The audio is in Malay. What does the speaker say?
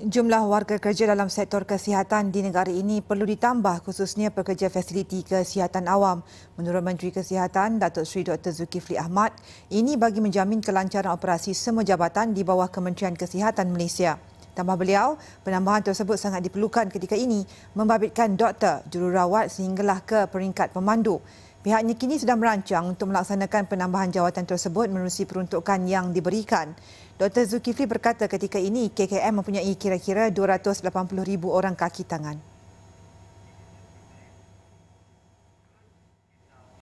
Jumlah warga kerja dalam sektor kesihatan di negara ini perlu ditambah khususnya pekerja fasiliti kesihatan awam. Menurut Menteri Kesihatan Datuk Seri Dr. Zulkifli Ahmad, ini bagi menjamin kelancaran operasi semua jabatan di bawah Kementerian Kesihatan Malaysia. Tambah beliau, penambahan tersebut sangat diperlukan ketika ini membabitkan doktor, jururawat sehinggalah ke peringkat pemandu. Pihaknya kini sedang merancang untuk melaksanakan penambahan jawatan tersebut menerusi peruntukan yang diberikan. Dr. Zulkifli berkata ketika ini KKM mempunyai kira-kira 280,000 orang kaki tangan.